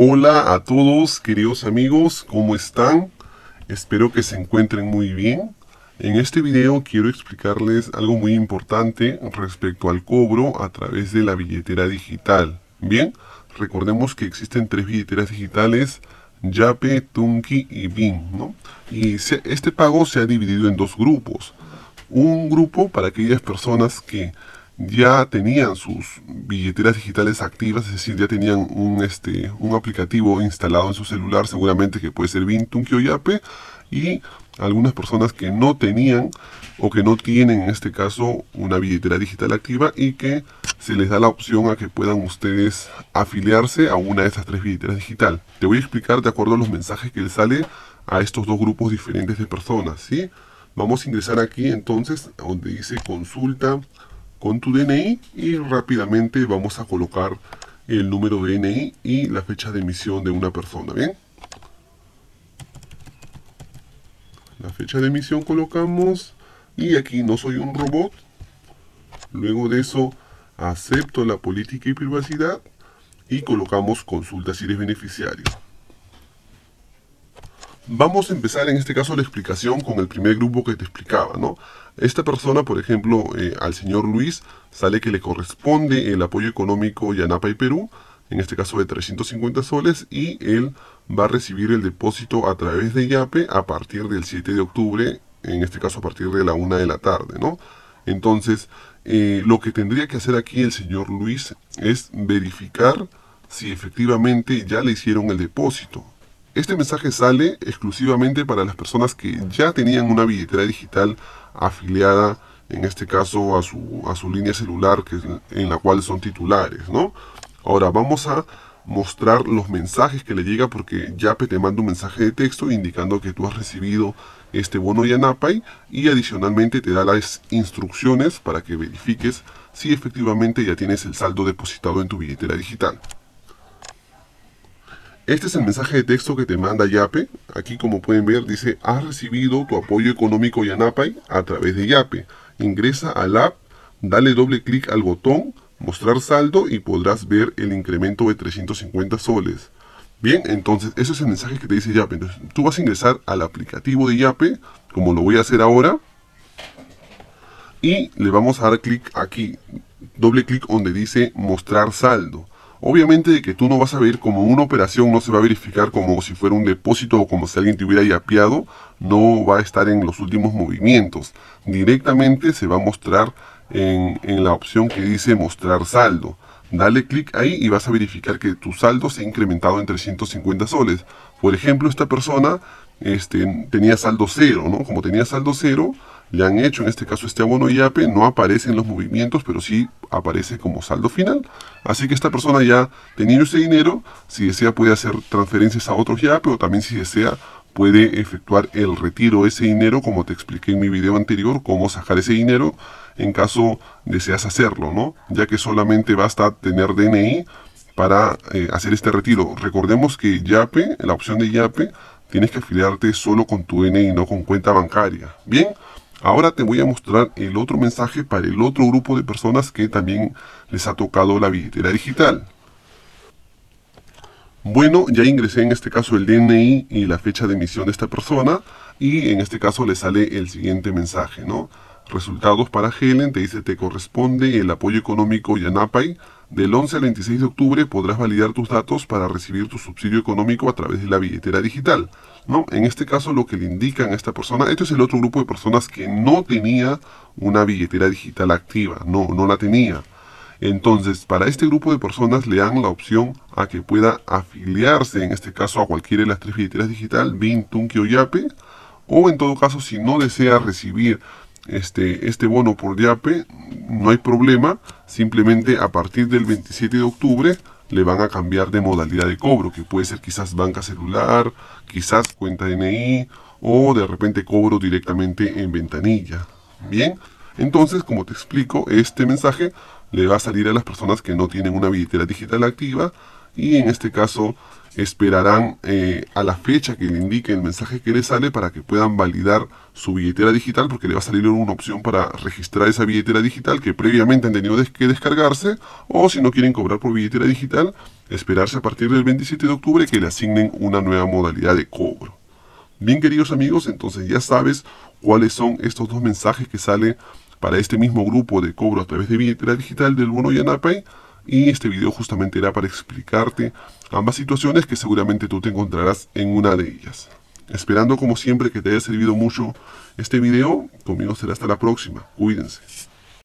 Hola a todos queridos amigos, ¿cómo están? Espero que se encuentren muy bien. En este video quiero explicarles algo muy importante respecto al cobro a través de la billetera digital. Bien, recordemos que existen tres billeteras digitales, Yape, Tunki y BIM, ¿no? Y este pago se ha dividido en dos grupos. Un grupo para aquellas personas que ya tenían sus billeteras digitales activas, es decir, ya tenían un, este, un aplicativo instalado en su celular, seguramente que puede ser Tunki o Yape, y algunas personas que no tenían o que no tienen en este caso una billetera digital activa y que se les da la opción a que puedan ustedes afiliarse a una de estas tres billeteras digital. Te voy a explicar de acuerdo a los mensajes que le sale a estos dos grupos diferentes de personas, ¿sí? Vamos a ingresar aquí entonces donde dice consulta con tu DNI y rápidamente vamos a colocar el número de DNI y la fecha de emisión de una persona, ¿bien? La fecha de emisión colocamos y aquí no soy un robot. Luego de eso acepto la política y privacidad y colocamos consulta si eres beneficiario. Vamos a empezar en este caso la explicación con el primer grupo que te explicaba, ¿no? Esta persona, por ejemplo, eh, al señor Luis, sale que le corresponde el apoyo económico Yanapa y Perú, en este caso de 350 soles, y él va a recibir el depósito a través de YAPE a partir del 7 de octubre, en este caso a partir de la 1 de la tarde, ¿no? Entonces, eh, lo que tendría que hacer aquí el señor Luis es verificar si efectivamente ya le hicieron el depósito. Este mensaje sale exclusivamente para las personas que ya tenían una billetera digital afiliada, en este caso a su, a su línea celular que, en la cual son titulares, ¿no? Ahora vamos a mostrar los mensajes que le llega porque Yape te manda un mensaje de texto indicando que tú has recibido este bono Yanapay y adicionalmente te da las instrucciones para que verifiques si efectivamente ya tienes el saldo depositado en tu billetera digital. Este es el mensaje de texto que te manda Yape. Aquí como pueden ver dice, has recibido tu apoyo económico Yanapay a través de Yape. Ingresa al app, dale doble clic al botón, mostrar saldo y podrás ver el incremento de 350 soles. Bien, entonces ese es el mensaje que te dice Yape. Entonces tú vas a ingresar al aplicativo de Yape, como lo voy a hacer ahora. Y le vamos a dar clic aquí, doble clic donde dice mostrar saldo. Obviamente de que tú no vas a ver como una operación, no se va a verificar como si fuera un depósito o como si alguien te hubiera yapeado, no va a estar en los últimos movimientos. Directamente se va a mostrar en, la opción que dice mostrar saldo. Dale clic ahí y vas a verificar que tu saldo se ha incrementado en 350 soles. Por ejemplo, esta persona este, tenía saldo cero, ¿no? Como tenía saldo cero, le han hecho en este caso este abono IAPE, no aparece en los movimientos, pero sí aparece como saldo final. Así que esta persona ya teniendo ese dinero, si desea puede hacer transferencias a otros IAPE o también si desea puede efectuar el retiro de ese dinero, como te expliqué en mi video anterior, cómo sacar ese dinero en caso deseas hacerlo, ¿no? Ya que solamente basta tener DNI para eh, hacer este retiro. Recordemos que YAPE, la opción de YAPE, tienes que afiliarte solo con tu DNI, no con cuenta bancaria. Bien, Ahora te voy a mostrar el otro mensaje para el otro grupo de personas que también les ha tocado la billetera digital. Bueno, ya ingresé en este caso el DNI y la fecha de emisión de esta persona y en este caso le sale el siguiente mensaje, ¿no? Resultados para Helen, te dice te corresponde el apoyo económico Yanapay. Del 11 al 26 de octubre podrás validar tus datos para recibir tu subsidio económico a través de la billetera digital. ¿no? En este caso lo que le indican a esta persona, este es el otro grupo de personas que no tenía una billetera digital activa, no, no la tenía. Entonces, para este grupo de personas le dan la opción a que pueda afiliarse, en este caso a cualquiera de las tres billeteras digital, BIN, Tunki o Yape, o en todo caso, si no desea recibir este, este bono por Yape, no hay problema, simplemente a partir del 27 de octubre le van a cambiar de modalidad de cobro, que puede ser quizás banca celular, quizás cuenta DNI o de repente cobro directamente en ventanilla. Bien, entonces como te explico, este mensaje le va a salir a las personas que no tienen una billetera digital activa y en este caso esperarán eh, a la fecha que le indique el mensaje que les sale para que puedan validar su billetera digital porque le va a salir una opción para registrar esa billetera digital que previamente han tenido que descargarse o si no quieren cobrar por billetera digital esperarse a partir del 27 de octubre que le asignen una nueva modalidad de cobro. Bien queridos amigos, entonces ya sabes cuáles son estos dos mensajes que salen para este mismo grupo de cobro a través de billetera digital del bono Yanapay y este video justamente era para explicarte ambas situaciones que seguramente tú te encontrarás en una de ellas. Esperando como siempre que te haya servido mucho este video, conmigo será hasta la próxima. Cuídense.